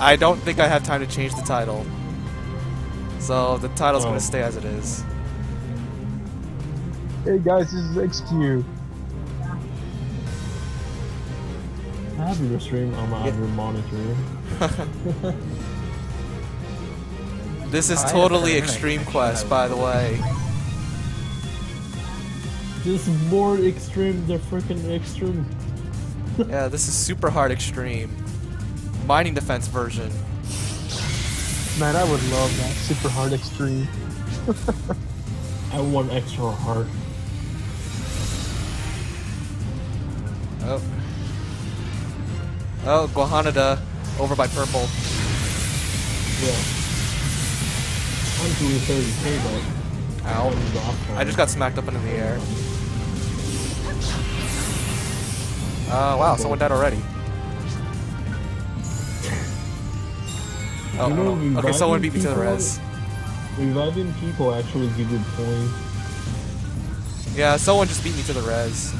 I don't think I have time to change the title. So the title's Oh. gonna stay as it is. Hey guys, this is XQ. I have your stream on my Yeah. other monitor. This is totally Extreme Quest, by the way. This is more extreme than freaking extreme. Yeah, this is super hard extreme. Mining defense version. Man, I would love that. Super hard extreme. I want extra hard. Oh. Oh, Gwanahda over by purple. Yeah. I'm doing 30k but Ow. I'm the option. I just got smacked up into the air. Uh, wow, someone died already. Oh, You know, oh, okay, someone beat me to the res. Reviving people actually give you points. Yeah, someone just beat me to the res.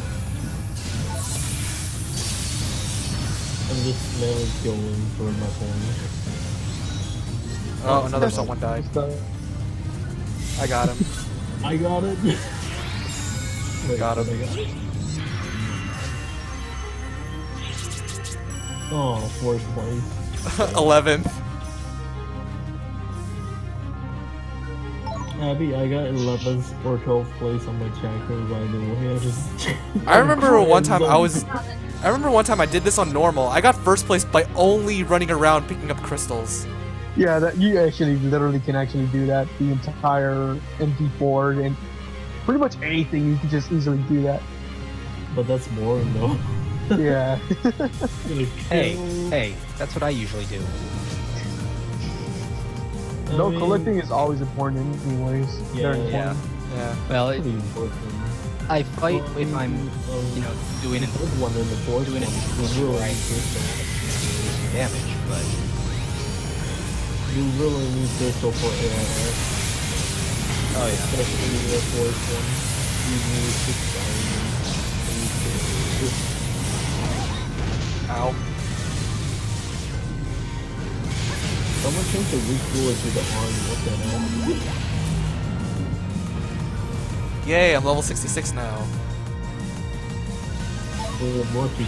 I'm just mainly killing for my points. Oh, another someone died. I got him. I got it. Wait, Got him. I got it. Oh, fourth place. 11th. Abby, I got 11th or 12th place on my tracker by the way. I just. I remember one time I was. I remember one time I did this on normal. I got first place by only running around picking up crystals. yeah, that you actually literally can actually do that. The entire MP4 and pretty much anything you can just easily do that. But that's boring though. Yeah. Hey, hey, that's what I usually do. I no, mean, collecting is always important anyways. Yeah, Very yeah. important. Yeah. Well, it, I fight if I'm, you know, uh, doing the an third one and the fourth doing it you really right. need crystal. damage, but You really need crystal for ARS. oh yeah. Especially the fourth one. You need six diamonds. And you can- Ow. Someone changed the weak bullet to the arm. What the hell? Yay, I'm level 66 now. There more to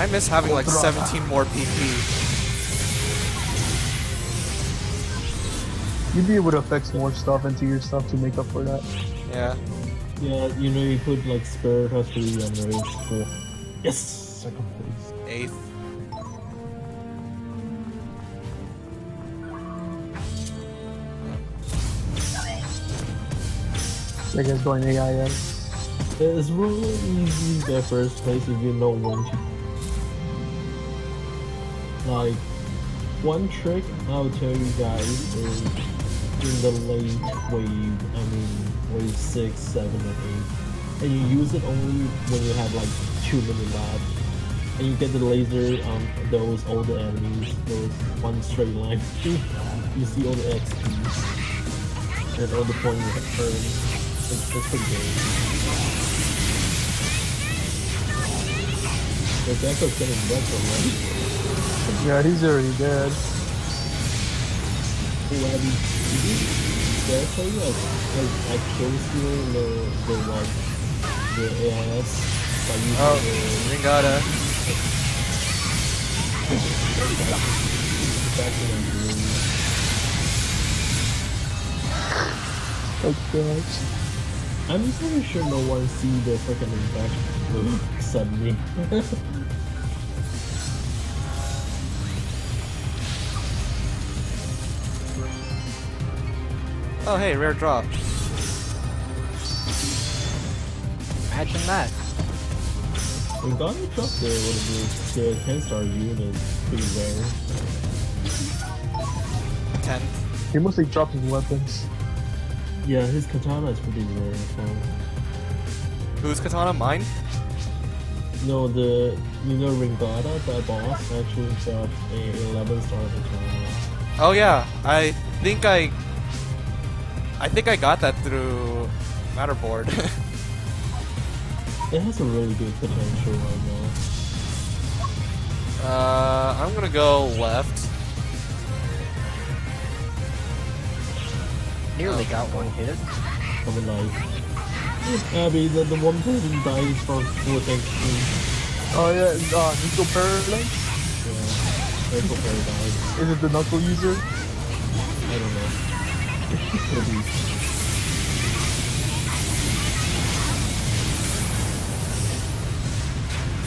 I miss having like 17 more PP. You'd be able to affect more stuff into your stuff to make up for that. Yeah. Yeah, you know, you could like spare three and rage four. Yes! Second place. Eighth. That guy's going AIS. It's really easy to get first place if you know when to. Like, one trick I'll tell you guys is in the late wave, I mean wave 6, 7, and 8. And you use it only when you have like 2 minutes left. And you get the laser on those older enemies, those one straight line. you see all the XP and all the points you have earned. It's, it's pretty good. The Gecko's getting dead already. Yeah, he's already dead. Oh, did you, I you killed you in the, the like, the AIS Oh, the Ringahda. back in the room. Oh gosh. I'm pretty sure no one see the freaking infection except Oh, hey, rare drop. Imagine that. we got a drop there would have been the 10 star unit pretty rare. 10th. He mostly dropped his weapons. Yeah, his katana is pretty rare as well. Whose katana? Mine? No, the you know Ringahda, that boss actually got a 11 star katana. Oh yeah, I think I. I think I got that through Matterboard. It has a really good potential right now. uh, I'm gonna go left. Nearly got one hit. Of a life. Abby, the, the one person dies from full attention. Oh yeah, uh, Nico Parallax? Yeah. That's what died. Is it the knuckle user? I don't know. Could.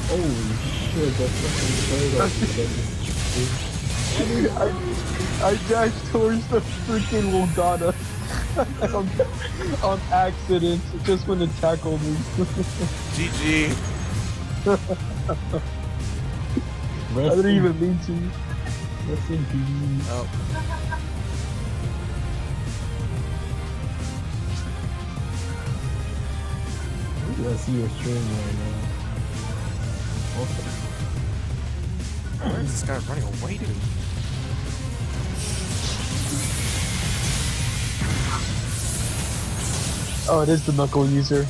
Holy shit, that's fucking crazy. I, I dashed towards the freaking Wogata on, on accident just when it tackled me. GG. I didn't even mean to. Rest in peace. Oh. I see your stream right now. Awesome. Where is this guy running away to? Oh, it is the knuckle user.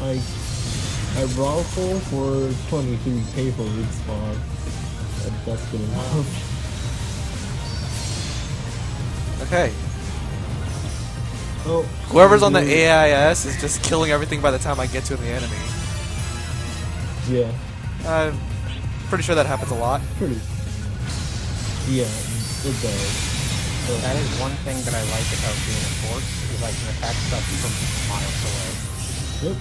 I I raffle for 23k for week spot. And that's good enough. Okay. Oh, Whoever's on the AIS is just killing everything by the time I get to the enemy. Yeah, I'm pretty sure that happens a lot. pretty. Yeah, it does. So, That is one thing that I like about being a force, is I can attack stuff from miles away. yep.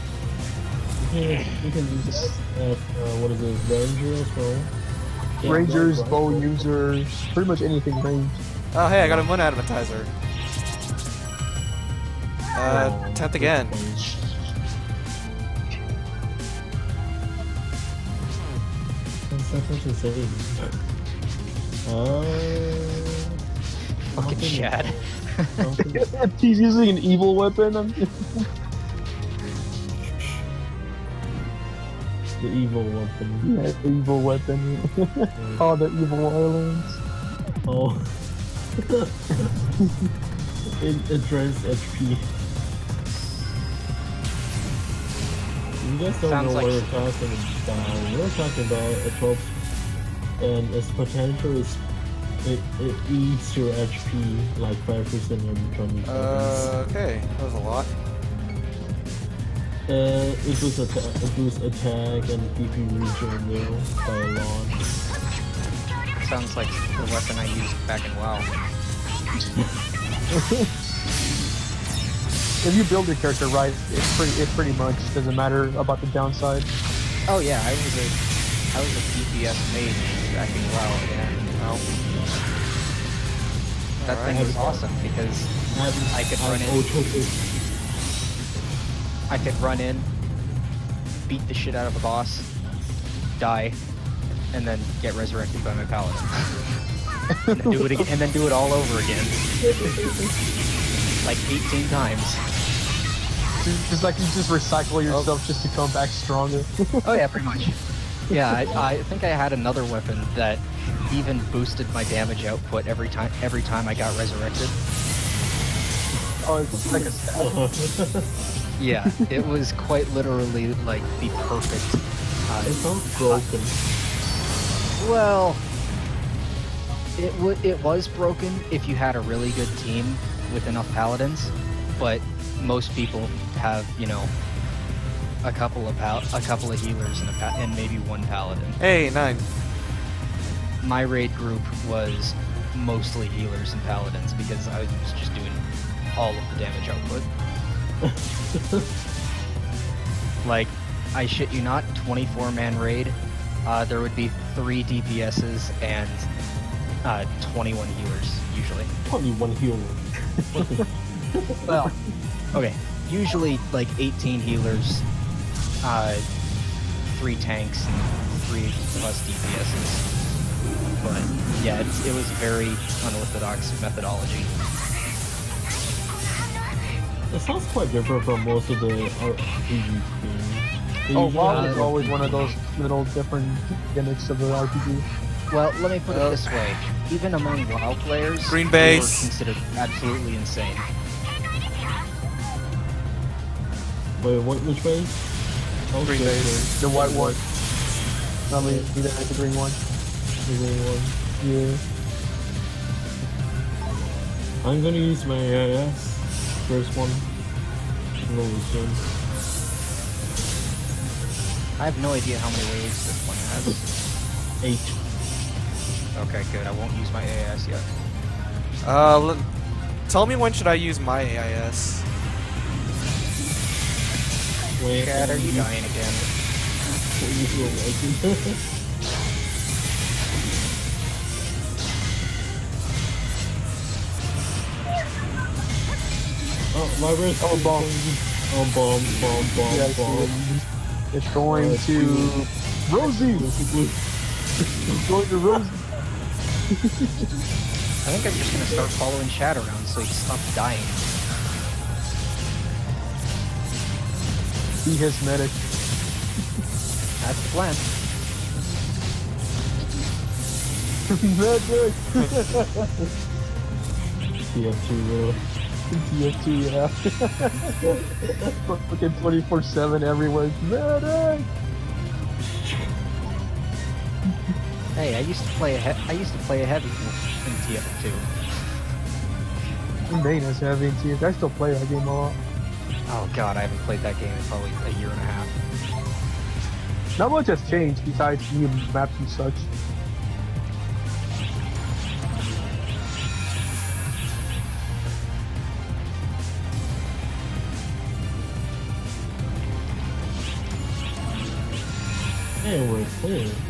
You can, you can use at, uh, what is it, Ranger as well? Rangers, bow users, pretty much anything ranged. Oh, hey, I got a Moon Atomizer. Uh, Oh, 10th again. point. What's that? Uh, Fucking nothing- Chad. He's using an evil weapon. I'm the evil weapon. yeah, evil weapon. oh, the evil islands. Oh. it, it drains HP. You guys don't Sounds know like- what we're talking about. We're talking about a 12 and its potential is it, it eats your HP like 5% every 20 seconds. Uh, okay, that was a lot. Uh, it boosts attack, it boosts attack and DP regen though by a lot. Sounds like the weapon I used back in WoW. If you build your character right, it's pretty. It pretty much doesn't matter about the downside. Oh yeah, I was a I was a DPS mage back in WoW, yeah. Oh. That thing Alright. was awesome because I've, could run in. I could run in, beat the shit out of a boss, die, and then get resurrected by my paladin. and, then do it again, and then do it all over again. like 18 times. Just just like you just recycle yourself just to come back stronger. Oh yeah, pretty much. Yeah, I, I think I had another weapon that even boosted my damage output every time every time I got resurrected. oh, it's like a staff. Yeah, it was quite literally like the perfect. It Uh, sounds broken. well, it would it was broken if you had a really good team with enough paladins, but most people have you know a couple of pal- a couple of healers and a pa- and maybe one paladin. Hey, nine. my raid group was mostly healers and paladins because I was just doing all of the damage output. like, I shit you not, 24 man raid, uh, there would be three DPSs and uh, 21 healers usually. Probably one healer. Well, okay, usually like 18 healers, uh, three tanks, and three plus DPSs. But yeah, it's, it was very unorthodox methodology. It sounds quite different from most of the RPG games. They Oh, WoW is always one of those little different gimmicks of the RPG. Well, let me put it Uh, this way: even among WoW players, Green they were base. considered absolutely insane. Wait, what, which base? Oh, Green base. The white one. I mean, either the green one. The green one. Yeah. I'm gonna use my AIS. First one. Really soon. I have no idea how many waves this one has. Eight. Okay, good. I won't use my AIS yet. Uh, let, tell me when should I use my AIS? Wait, Cat, are you you- dying again? you feel like it. Oh, my wrist. Oh, bomb. Oh, bomb, bomb, bomb, Yeah, bomb. It's going Oh, to Rosie. It's going to Rosie. I think I'm just gonna start following Chad around so he stops dying. Be his medic. That's the plan. medic. TF2 real. TF2, yeah. Fucking 24 7 everywhere. Medic. Hey, I used to play a he- I used to play a heavy in TF2. I'm Dane as heavy in TF. I still play that game a lot. Oh god, I haven't played that game in probably a year and a half. Not much has changed besides new maps and such. Hey, we're clear.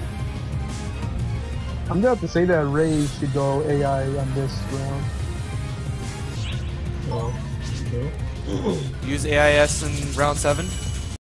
I'm gonna have to say that Ray should go AI on this round. Well, no. Use AIS in round seven.